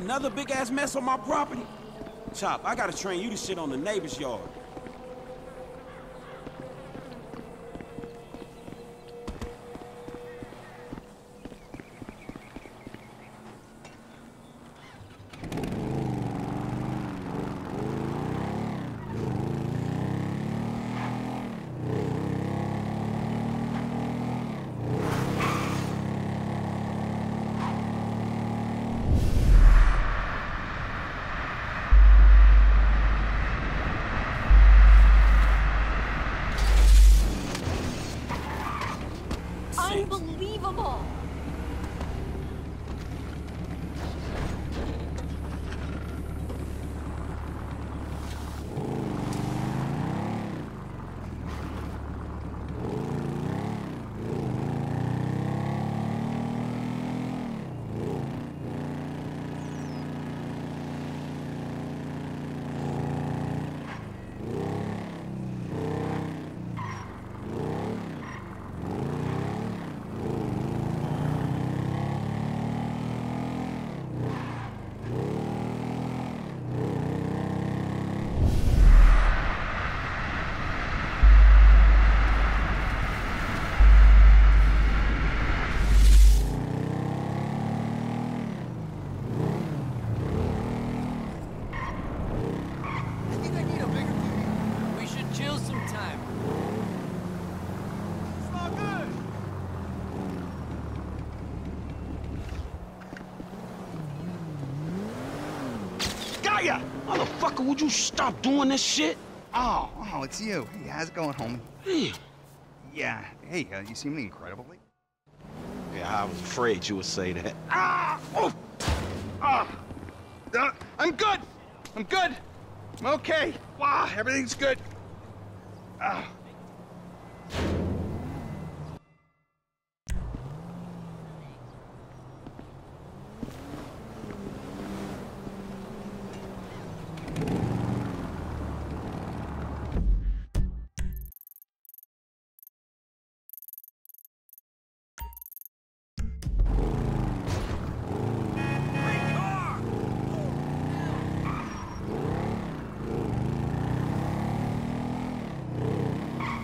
Another big-ass mess on my property? Chop, I gotta train you to shit on the neighbor's yard. Unbelievable! I think I need a bigger TV. We should chill sometime. It's all good. Gaia! Motherfucker, would you stop doing this shit? Oh, oh, it's you. Hey, how's it going, homie? Yeah. Yeah. Hey, uh, you seem incredibly. Yeah, I was afraid you would say that. Ah! Oh! Ah! Uh, I'm good. I'm good. I'm okay. Wow, everything's good. Ah.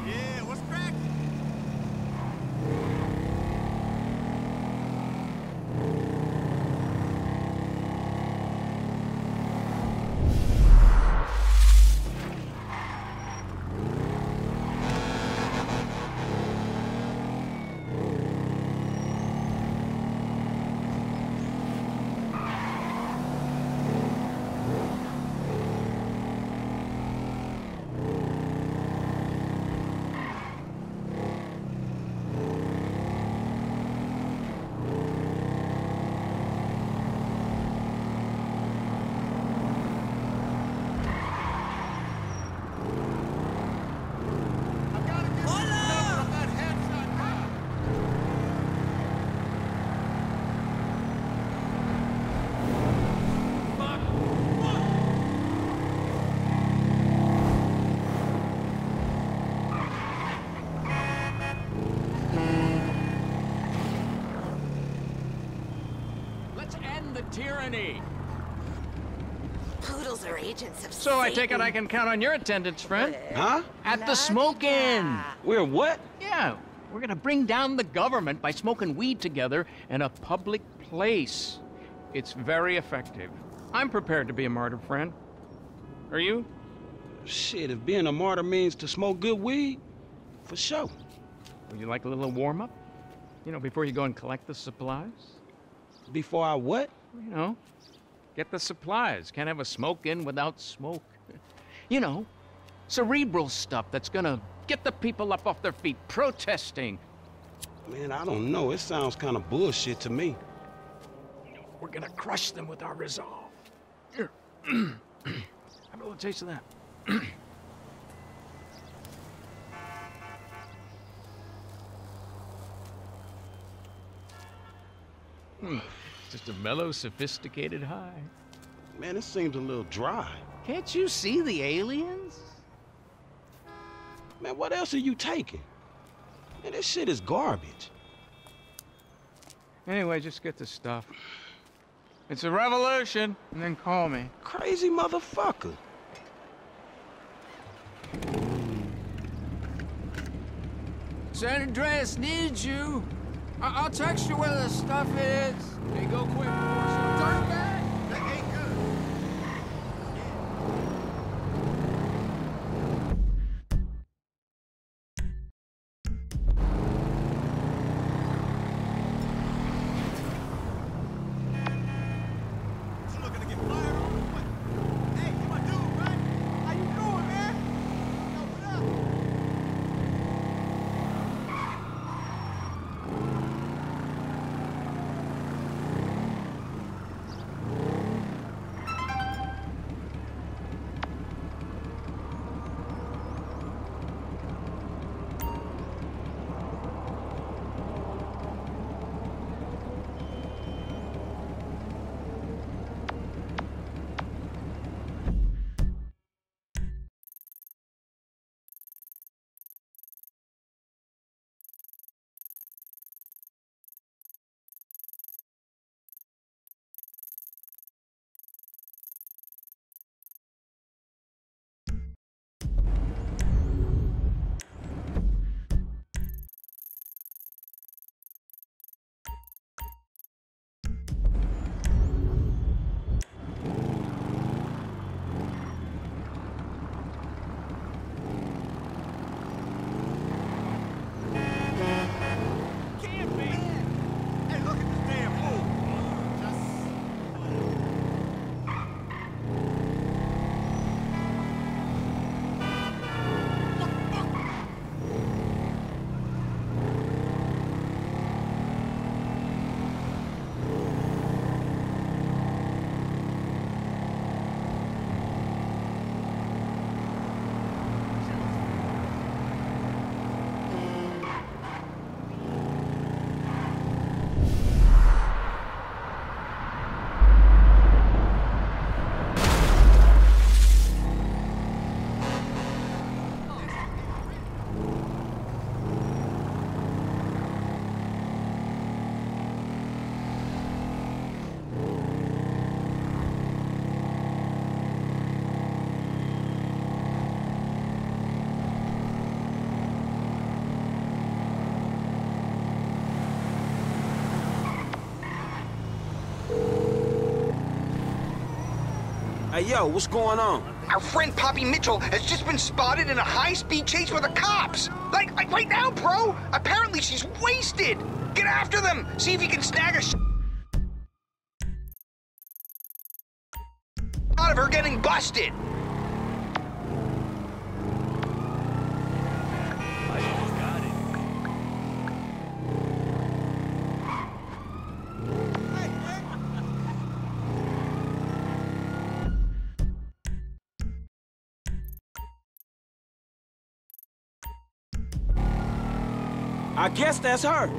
Yeah, what's cracking? I gotta get some number on that headshot now. Let's end the tyranny. Poodles are agents of So I take it I can count on your attendance, friend. Huh? At the La smoke-in. da. We're what? Yeah, we're gonna bring down the government by smoking weed together in a public place. It's very effective. I'm prepared to be a martyr, friend. Are you? Shit, if being a martyr means to smoke good weed, for sure. Would you like a little warm-up? You know, before you go and collect the supplies? Before I what? You know, get the supplies. Can't have a smoke-in without smoke. You know, cerebral stuff that's gonna get the people up off their feet protesting. Man, I don't know. It sounds kind of bullshit to me. We're gonna crush them with our resolve. Here. Have a little taste of that. Hmm. Just a mellow, sophisticated high. Man, it seems a little dry. Can't you see the aliens? Man, what else are you taking? Man, this shit is garbage. Anyway, just get the stuff. It's a revolution, and then call me. Crazy motherfucker. San Andreas needs you. I- will text you where the stuff is. Hey, go quick Hey, yo, what's going on? Our friend Poppy Mitchell has just been spotted in a high-speed chase with the cops. Like, like right now, bro. Apparently she's wasted. Get after them. See if you can snag a sh out of her getting busted. Guess that's her.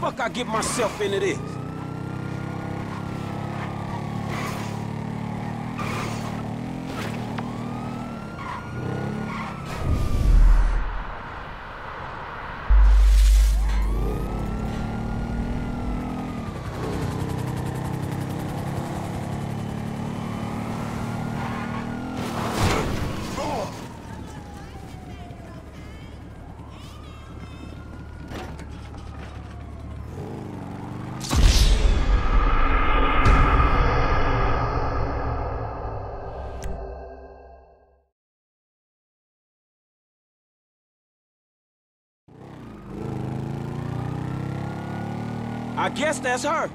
Fuck I get myself into this? I guess that's her.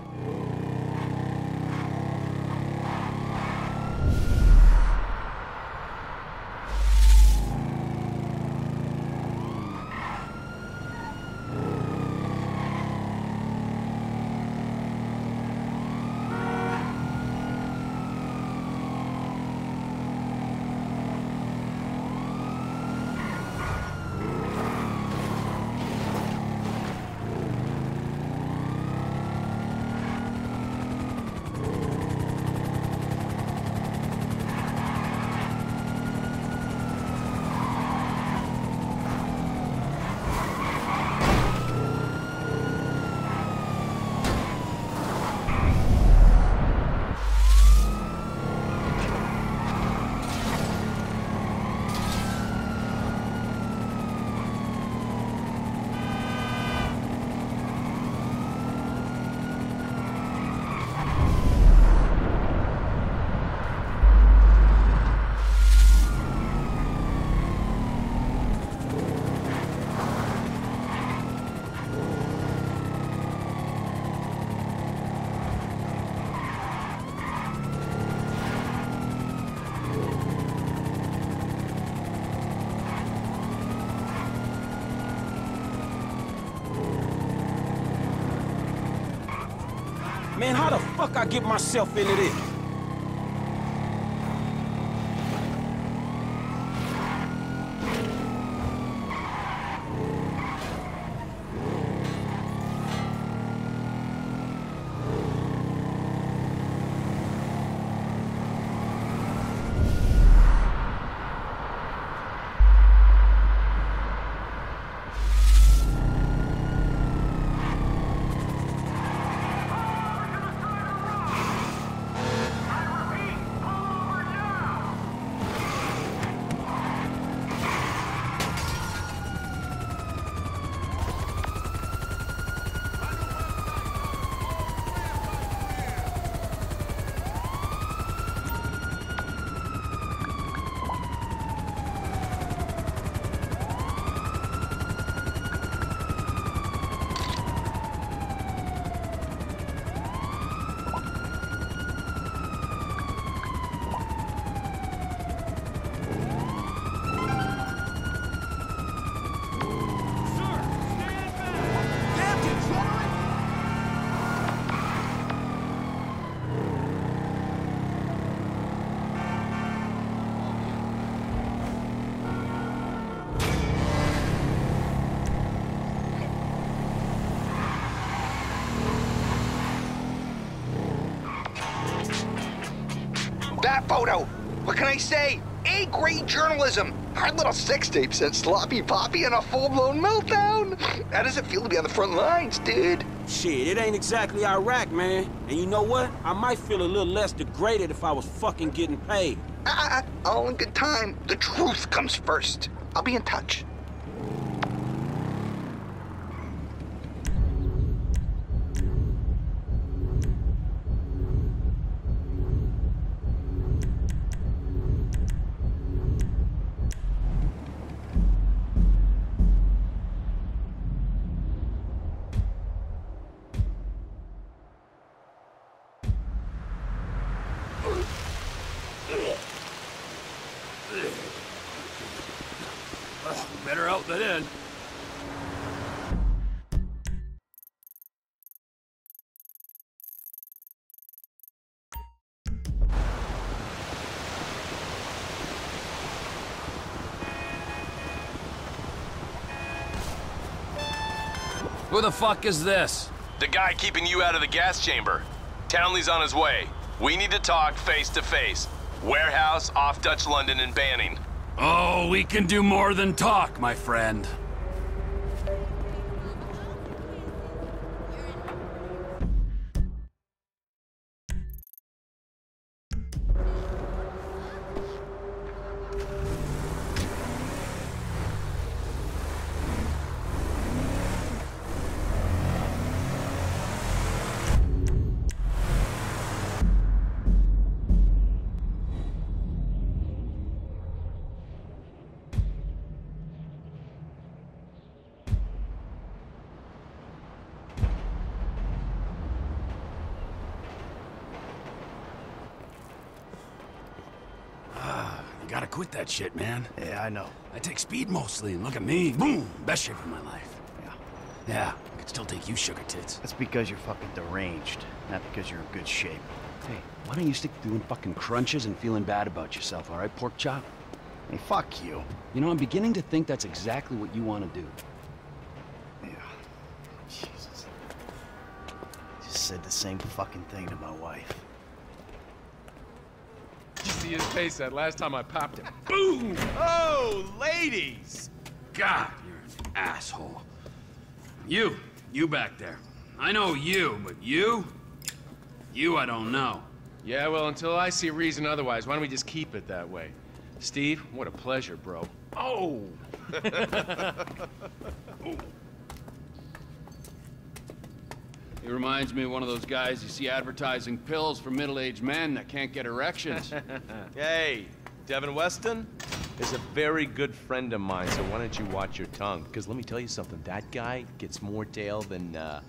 I get myself into this? That photo! What can I say? A-grade journalism! Our little sex tape sent Sloppy Poppy in a full-blown meltdown! How does it feel to be on the front lines, dude? Shit, it ain't exactly Iraq, man. And you know what? I might feel a little less degraded if I was fucking getting paid. Ah, all in good time. The truth comes first. I'll be in touch. Who the fuck is this? The guy keeping you out of the gas chamber. Townley's on his way. We need to talk face to face. Warehouse off Dutch London and Banning. Oh, we can do more than talk, my friend. That shit, man. Yeah, I know. I take speed mostly, and look at me. Boom! Best shape of my life. Yeah. Yeah, I could still take you sugar tits. That's because you're fucking deranged, not because you're in good shape. Hey, why don't you stick to doing fucking crunches and feeling bad about yourself, all right, pork chop? Hey, fuck you. You know, I'm beginning to think that's exactly what you want to do. Yeah. Jesus. Just said the same fucking thing to my wife. See his face that last time I popped him. Boom! Oh, ladies! God, you're an asshole. You, you back there. I know you, but you? You I don't know. Yeah, well, until I see reason otherwise, why don't we just keep it that way? Steve, what a pleasure, bro. Oh! He reminds me of one of those guys you see advertising pills for middle-aged men that can't get erections. Hey, Devin Weston is a very good friend of mine, so why don't you watch your tongue? Because let me tell you something, that guy gets more tail than, uh,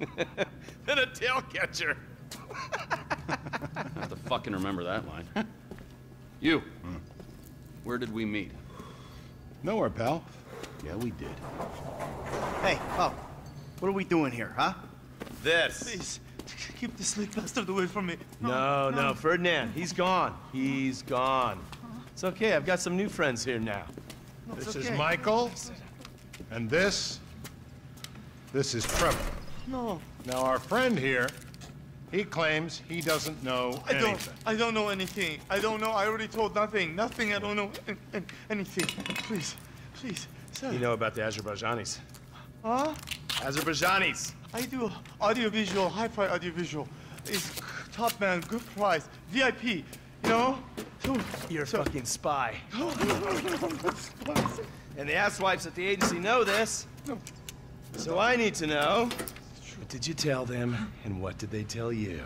than a tail catcher. I have to fucking remember that line. you, where did we meet? Nowhere, pal. Yeah, we did. Hey, oh, what are we doing here, huh? This. Please, keep the sleep bastard away from me. No, no, Ferdinand, he's gone. He's gone. It's okay, I've got some new friends here now. This okay. is Michael. And this, this is Trevor. No, Now, our friend here, he claims he doesn't know I don't. I don't know anything. I don't know. I already told nothing. Nothing. I don't know an- an- anything. Please, please, sir. You know about the Azerbaijanis. Huh? Azerbaijanis! I do audiovisual, hi-fi audiovisual. It's top man, good price, VIP. You know? So, You're a so- fucking spy. And the asswipes at the agency know this. So I need to know. What did you tell them, and what did they tell you?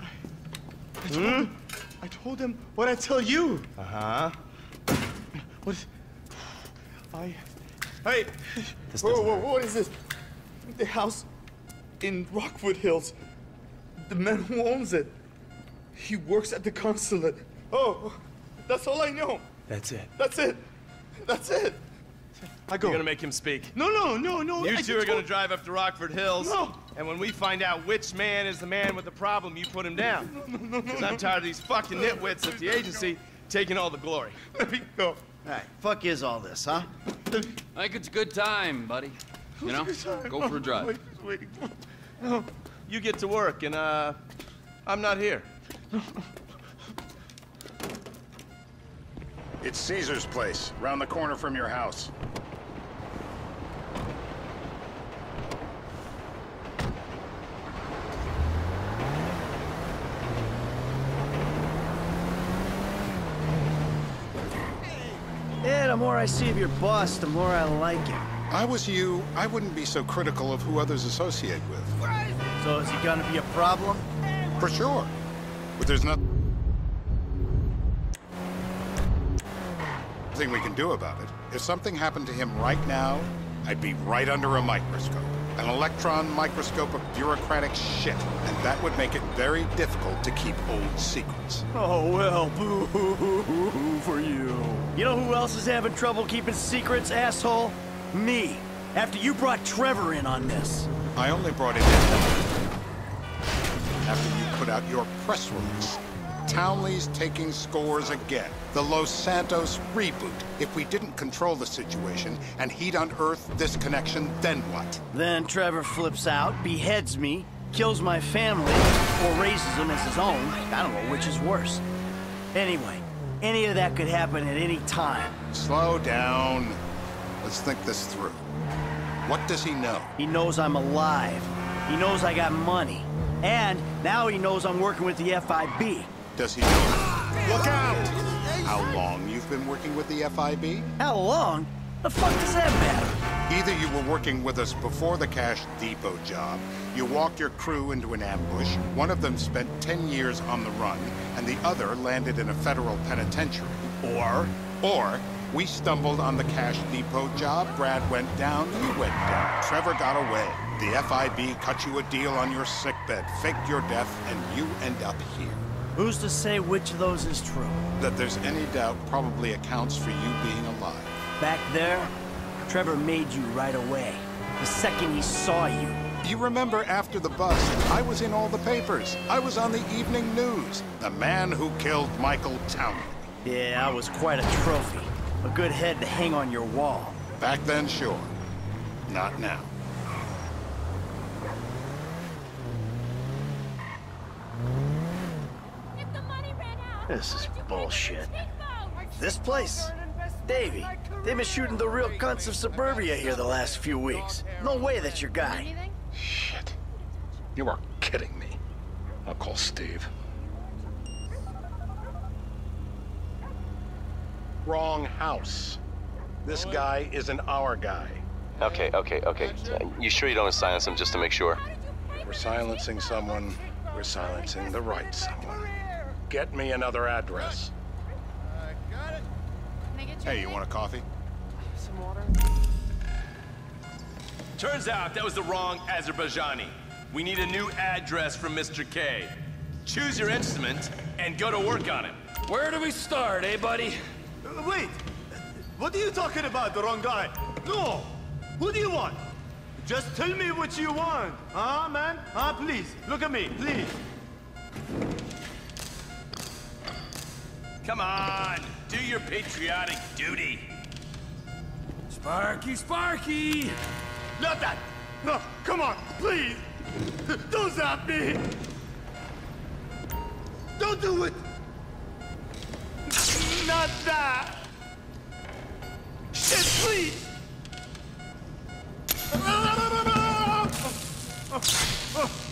I told, them, I told them what I tell you. Uh-huh. What is... I... Hey! This whoa, whoa, what is this? The house in Rockford Hills. The man who owns it. He works at the consulate. Oh, that's all I know. That's it. That's it. That's it. I go. You're gonna make him speak. No, no, no, no. You I two are gonna drive up to Rockford Hills. No. And when we find out which man is the man with the problem, you put him down. No, no, no, Because I'm tired of these fucking nitwits at the agency taking all the glory. Let me go. Hey, fuck is all this, huh? I think it's a good time, buddy. You know, go for a drive. Wait, wait. You get to work, and uh, I'm not here. It's Caesar's place, round the corner from your house. Yeah, the more I see of your boss, the more I like him. I was you, I wouldn't be so critical of who others associate with. So is he gonna be a problem? For sure. But there's nothing we can do about it. If something happened to him right now, I'd be right under a microscope. An electron microscope of bureaucratic shit. And that would make it very difficult to keep old secrets. Oh, well, boo for you. You know who else is having trouble keeping secrets, asshole? Me. After you brought Trevor in on this. I only brought it in after you put out your press release. Townley's taking scores again. The Los Santos reboot. If we didn't control the situation and he'd unearthed this connection, then what? Then Trevor flips out, beheads me, kills my family, or raises them as his own. I don't know which is worse. Anyway, any of that could happen at any time. Slow down. Let's think this through. What does he know? He knows I'm alive. He knows I got money. And now he knows I'm working with the FIB. Does he know? Look out! How long you've been working with the FIB? How long? The fuck does that matter? Either you were working with us before the Cash Depot job, you walked your crew into an ambush, one of them spent 10 years on the run, and the other landed in a federal penitentiary. Or, or, we stumbled on the Cash Depot job, Brad went down, you went down. Trevor got away. The FIB cut you a deal on your sickbed, faked your death, and you end up here. Who's to say which of those is true? That there's any doubt probably accounts for you being alive. Back there, Trevor made you right away. The second he saw you. You remember after the bust, I was in all the papers. I was on the evening news. The man who killed Michael Townley. Yeah, I was quite a trophy. A good head to hang on your wall. Back then, sure. Not now. This is bullshit. This place? Davy, they've been shooting the real cunts of suburbia here the last few weeks. No way that's your guy. Shit. You are kidding me. I'll call Steve. Wrong house. This guy isn't our guy. Okay, okay, okay. You sure you don't silence him just to make sure? We're silencing someone. We're silencing the right someone. Get me another address. Hey, you want a coffee? Some water. Turns out that was the wrong Azerbaijani. We need a new address from Mr. K. Choose your instrument and go to work on it. Where do we start, eh, buddy? Wait! What are you talking about, the wrong guy? No! Who do you want? Just tell me what you want. Huh, man? Huh, please. Look at me, please. Come on, do your patriotic duty. Sparky, Sparky! Not that! No, come on, please! Don't zap me! Don't do it! Not that! Shit, please!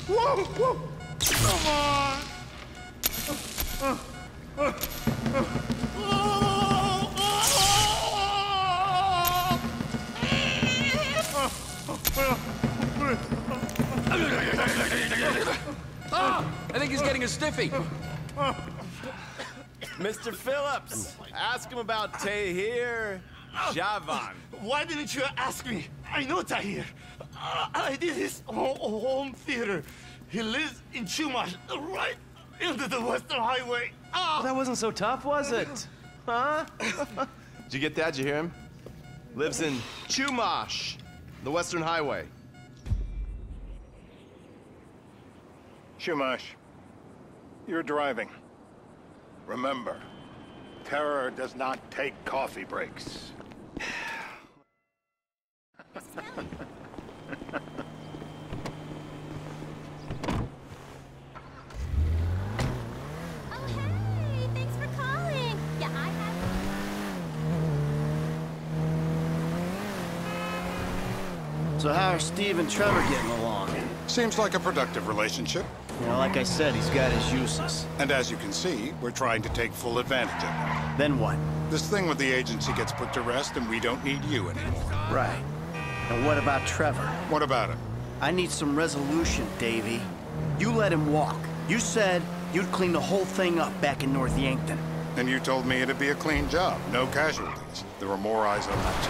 Whoa, whoa! Come on! I think he's getting a stiffy. Mr. Phillips, ask him about Tahir Javan. Why didn't you ask me? I know Tahir. Uh, I did his ho- home theater. He lives in Chumash, right into the Western Highway. Ah! That wasn't so tough, was it? Huh? Did you get that? Did you hear him? Lives in Chumash, the Western Highway. Chumash, you're driving. Remember, terror does not take coffee breaks. Hey, thanks for calling. Yeah, I have. So how are Steve and Trevor getting along? Seems like a productive relationship. You know, like I said, he's got his uses. And as you can see, we're trying to take full advantage of them. Then what? This thing with the agency gets put to rest and we don't need you anymore. Right. And what about Trevor? What about him? I need some resolution, Davy. You let him walk. You said you'd clean the whole thing up back in North Yankton. And you told me it'd be a clean job, no casualties. There were more eyes on that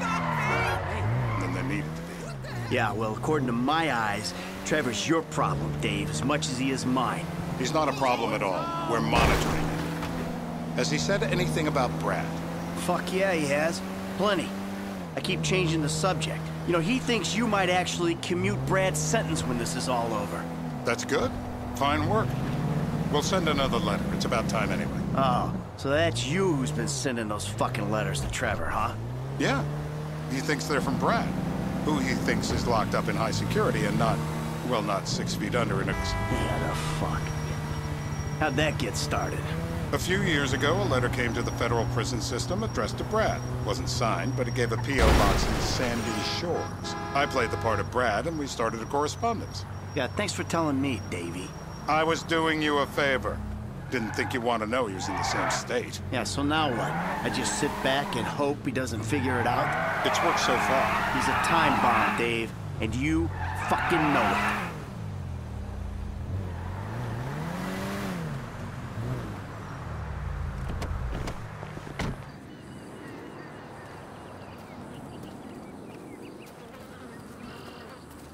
town than there needed to be. Yeah, well, according to my eyes, Trevor's your problem, Dave, as much as he is mine. He's not a problem at all. We're monitoring him. Has he said anything about Brad? Fuck yeah, he has. Plenty. I keep changing the subject. You know, he thinks you might actually commute Brad's sentence when this is all over. That's good. Fine work. We'll send another letter. It's about time anyway. Oh, so that's you who's been sending those fucking letters to Trevor, huh? Yeah. He thinks they're from Brad, who he thinks is locked up in high security and not, well, not six feet under in a... Yeah, the fuck. How'd that get started? A few years ago, a letter came to the federal prison system addressed to Brad. Wasn't signed, but it gave a P.O. box in Sandy Shores. I played the part of Brad, and we started a correspondence. Yeah, thanks for telling me, Davy. I was doing you a favor. Didn't think you want to know he was in the same state. Yeah, so now what? I just sit back and hope he doesn't figure it out? It's worked so far. He's a time bomb, Dave, and you fucking know it.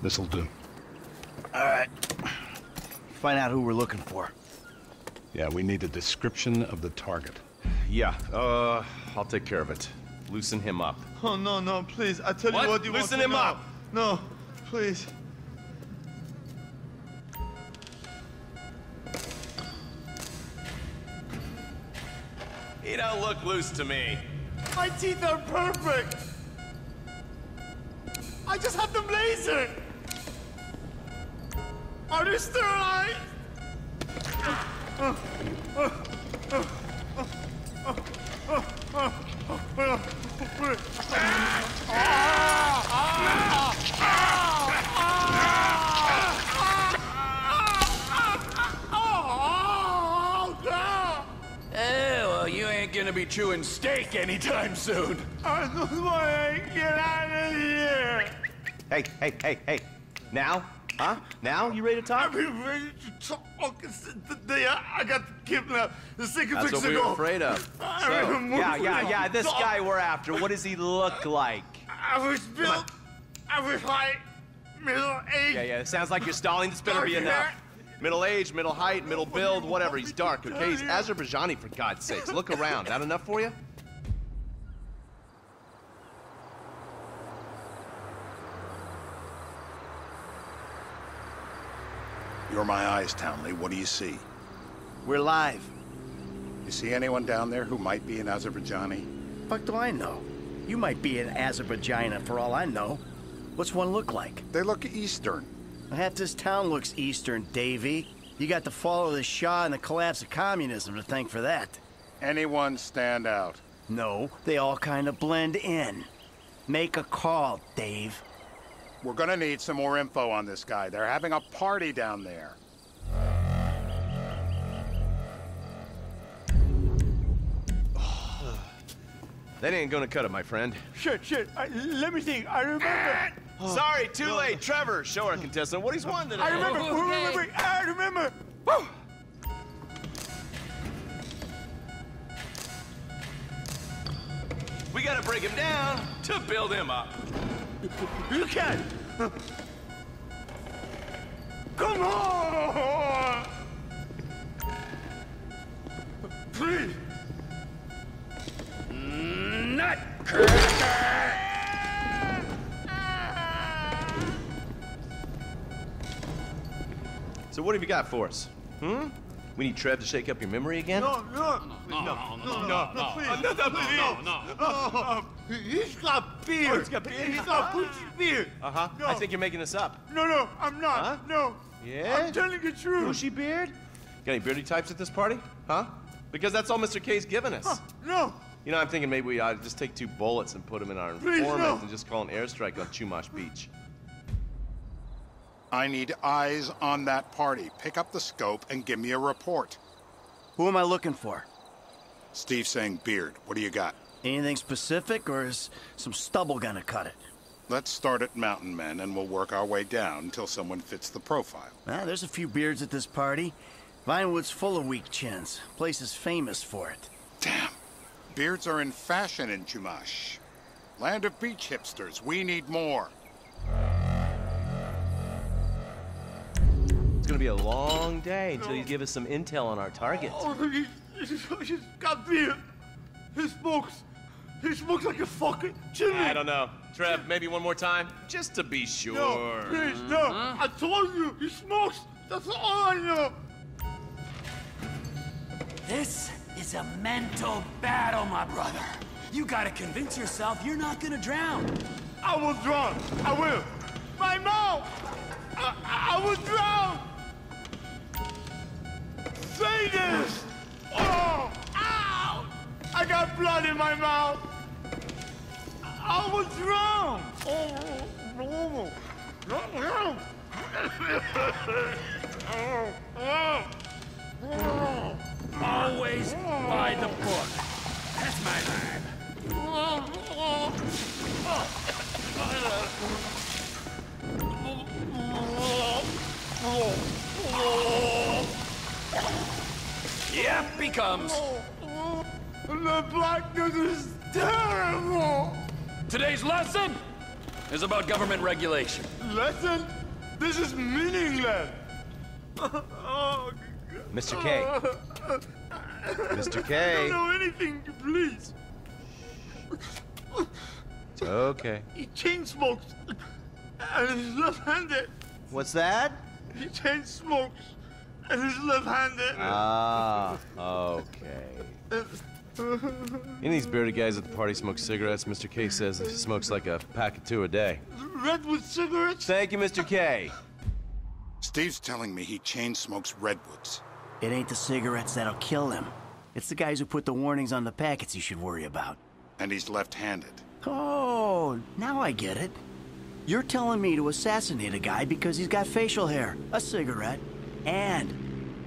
This'll do. All right. Find out who we're looking for. Yeah, we need a description of the target. Yeah, uh, I'll take care of it. Loosen him up. Oh, no, no, please. I tell What? you what you Loosen want to him know. up. No, please. He don't look loose to me. My teeth are perfect. I just have them lasered. Are they sterilized? Oh, be chewing steak anytime soon. I just want to get out of here. Hey, hey, hey, hey. Now? Huh? Now? You ready to talk? I've been ready to talk since the day I, I got kidnapped. The second That's weeks what we ago. were afraid of. So, remember yeah, yeah, yeah. This Talk. guy we're after, what does he look like? I was built. I was like middle age. Yeah, yeah. It sounds like you're stalling. This better be Dark enough. Hair. Middle age, middle height, middle build, whatever. He's dark, okay? He's Azerbaijani, for God's sakes. Look around. That enough for you? You're my eyes, Townley. What do you see? We're live. You see anyone down there who might be an Azerbaijani? Fuck do I know? You might be an Azerbaijan for all I know. What's one look like? They look Eastern. Half this town looks Eastern, Davy. You got the fall of the Shah and the collapse of communism to thank for that. Anyone stand out? No, they all kind of blend in. Make a call, Dave. We're gonna need some more info on this guy. They're having a party down there. That ain't gonna cut it, my friend. Shit, shit. I, let me think. I remember. Ah! Oh. Sorry, too oh. late. Trevor, show our contestant what he's won today. I remember. Wait, wait, wait, wait. I remember. Woo! We gotta break him down to build him up. You can. Come on. Please. So what have you got for us? Hmm? We need Trev to shake up your memory again? No, no, no, no, no, no, no, please. No, no, no, no, no. He's got beard. Oh, he's got beard? He's got bushy beard. Uh-huh. No. I think you're making this up. No, no, I'm not. Huh? No. Yeah? I'm telling the truth. Bushy beard? Got any beardy types at this party? Huh? Because that's all Mr. K's given us. No. You know, I'm thinking maybe we ought to just take two bullets and put them in our Please, informant no. and just call an airstrike on Chumash Beach. I need eyes on that party. Pick up the scope and give me a report. Who am I looking for? Steve saying beard. What do you got? Anything specific, or is some stubble gonna cut it? Let's start at Mountain Men and we'll work our way down until someone fits the profile. Ah, there's a few beards at this party. Vinewood's full of weak chins. Place is famous for it. Damn. Beards are in fashion in Chumash. Land of beach hipsters. We need more. It's gonna be a long day until you give us some intel on our target. Oh, he, he's, he's got beard. He smokes. He smokes like a fucking chimney. I don't know. Trev, maybe one more time? Just to be sure. No, please, no. Uh-huh. I told you, he smokes. That's all I know. This is a mental battle, my brother. You gotta convince yourself you're not gonna drown. I will drown. I will. My mouth. I, I will drown. This. Oh, ow. I got blood in my mouth. I will drown. Oh, no. No, no. Oh, oh. Oh. Always by the book. That's my vibe. Yep, he comes. The blackness is terrible. Today's lesson is about government regulation. Lesson? This is meaningless. oh, Mr. K. Mr. I K. don't know anything, please. It's okay. He chain smokes. And he's left-handed. What's that? He chain smokes. And he's left-handed. Ah, okay. Any of these bearded guys at the party smoke cigarettes. Mr. K says he smokes like a pack of two a day. Redwood cigarettes? Thank you, Mr. K. Steve's telling me he chain smokes redwoods. It ain't the cigarettes that'll kill him. It's the guys who put the warnings on the packets you should worry about. And he's left-handed. Oh, now I get it. You're telling me to assassinate a guy because he's got facial hair, a cigarette, and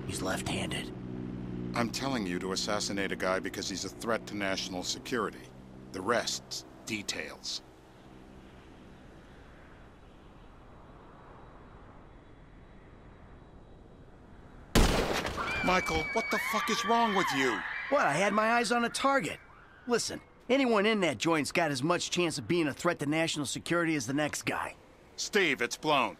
he's left-handed. I'm telling you to assassinate a guy because he's a threat to national security. The rest's details. Michael, what the fuck is wrong with you? What, I had my eyes on a target. Listen, anyone in that joint's got as much chance of being a threat to national security as the next guy. Steve, it's blown.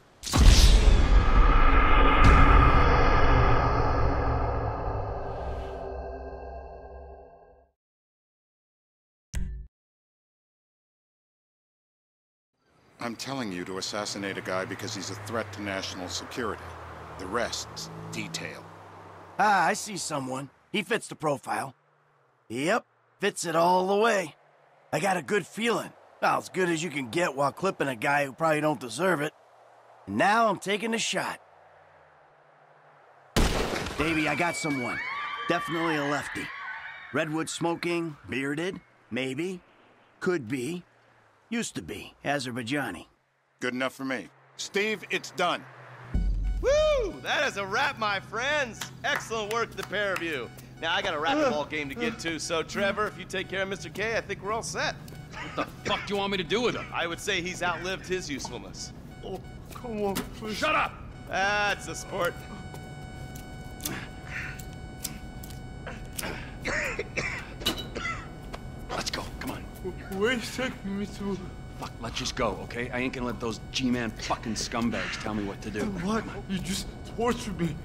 I'm telling you to assassinate a guy because he's a threat to national security. The rest's detail. Ah, I see someone. He fits the profile. Yep, fits it all the way. I got a good feeling. Well, as good as you can get while clipping a guy who probably don't deserve it. And now I'm taking the shot. Baby, I got someone. Definitely a lefty. Redwood smoking, bearded, maybe. Could be. Used to be, Azerbaijani. Good enough for me. Steve, it's done. Woo! That is a wrap, my friends. Excellent work, the pair of you. Now, I got a racquetball game to get to, so Trevor, if you take care of Mr. K, I think we're all set. What the fuck do you want me to do with him? I would say he's outlived his usefulness. Oh, come on, please. Shut up! That's a sport. Where's taking? Fuck, let's just go, okay? I ain't gonna let those G-Man fucking scumbags tell me what to do. What? You just tortured me.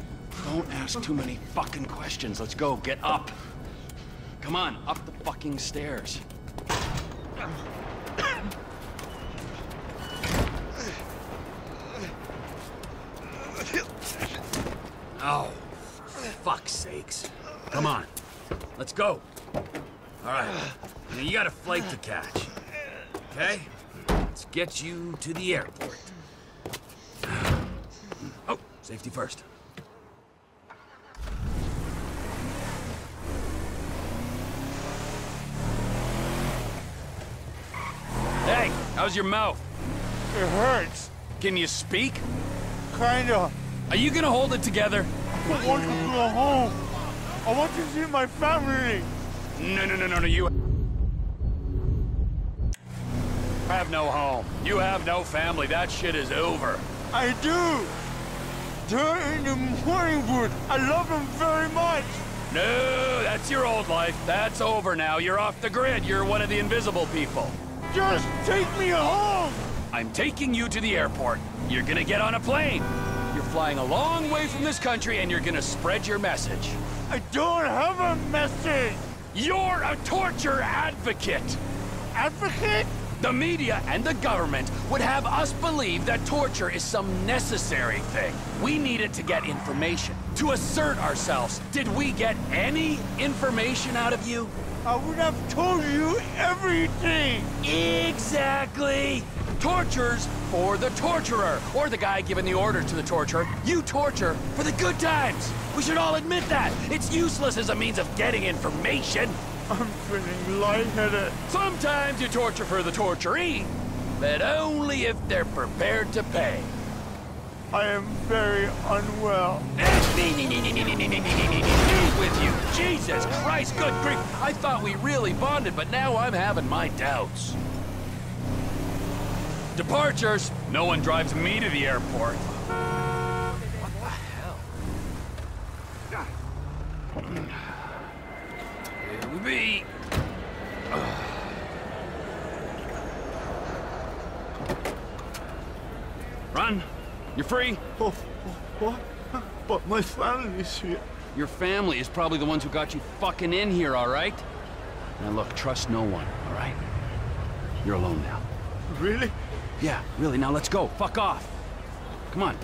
Don't ask too many fucking questions. Let's go, get up. Come on, up the fucking stairs. Oh, for fuck's sakes. Come on, let's go. All right, now you got a flight to catch, okay? Let's get you to the airport. Oh, safety first. Hey, how's your mouth? It hurts. Can you speak? Kinda. Are you gonna hold it together? I want to go home. I want to see my family. No, no, no, no, no, you have no home. You have no family. That shit is over. I do. They're in the Morningwood. I love them very much. No, that's your old life. That's over now. You're off the grid. You're one of the invisible people. Just take me home. I'm taking you to the airport. You're gonna get on a plane. You're flying a long way from this country and you're gonna spread your message. I don't have a message. You're a torture advocate. Advocate? The media and the government would have us believe that torture is some necessary thing. We need it to get information, to assert ourselves. Did we get any information out of you? I would have told you everything. Exactly. Torture's for the torturer, or the guy giving the order to the torturer. You torture for the good times. We should all admit that. It's useless as a means of getting information. I'm feeling lightheaded. Sometimes you torture for the torturee, but only if they're prepared to pay. I am very unwell. Me with you. Jesus Christ, good grief. I thought we really bonded, but now I'm having my doubts. Departures. No one drives me to the airport. What the hell? Here we be. Run. You're free. Oh, oh, what? But my family's here. Your family is probably the ones who got you fucking in here, all right? Now look, trust no one, all right? You're alone now. Really? Yeah, really, now let's go. Fuck off. Come on.